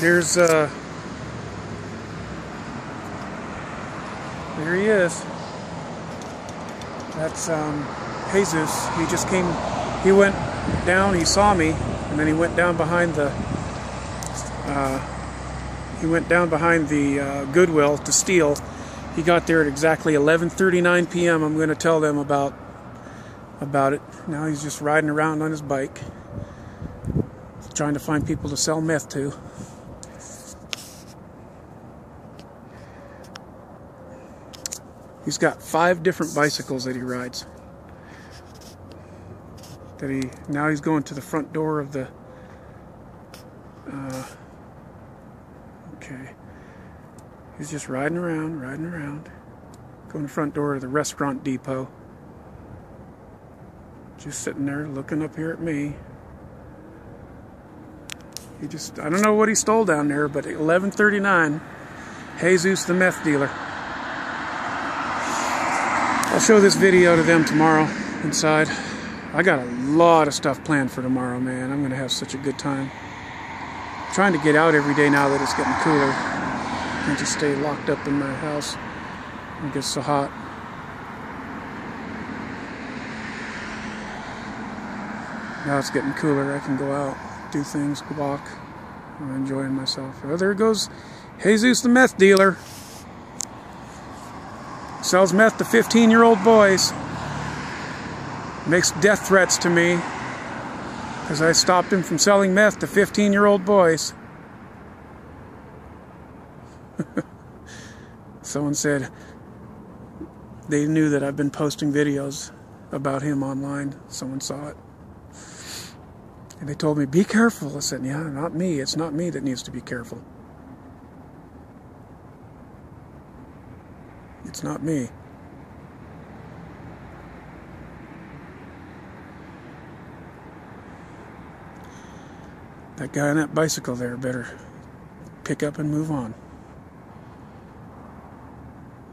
There's, uh, there he is. That's, um, Jesus. He just came, he went down, he saw me, and then he went down behind the, uh, he went down behind the uh, Goodwill to steal. He got there at exactly 11:39 p.m. I'm going to tell them about about it. Now he's just riding around on his bike, trying to find people to sell meth to. He's got five different bicycles that he rides. That he now he's going to the front door of the. Uh, okay. He's just riding around, riding around. Going to the front door of the restaurant depot. Just sitting there looking up here at me. He just, I don't know what he stole down there, but 1139, Jesus the meth dealer. I'll show this video to them tomorrow inside. I got a lot of stuff planned for tomorrow, man. I'm going to have such a good time. I'm trying to get out every day now that it's getting cooler. And just stay locked up in my house. It gets so hot. Now it's getting cooler. I can go out, do things, walk. I'm enjoying myself. Oh, there goes Jesus the meth dealer. Sells meth to 15 year old boys. Makes death threats to me because I stopped him from selling meth to 15 year old boys. Someone said they knew that I've been posting videos about him online. Someone saw it. And they told me, be careful. I said, yeah, not me. It's not me that needs to be careful. It's not me. That guy on that bicycle there better pick up and move on.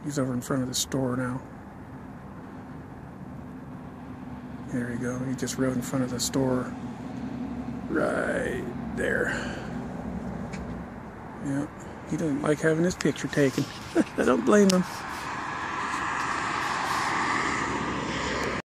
He's over in front of the store now. There you go. He just rode in front of the store. Right there. Yep. He doesn't like having his picture taken. I don't blame him.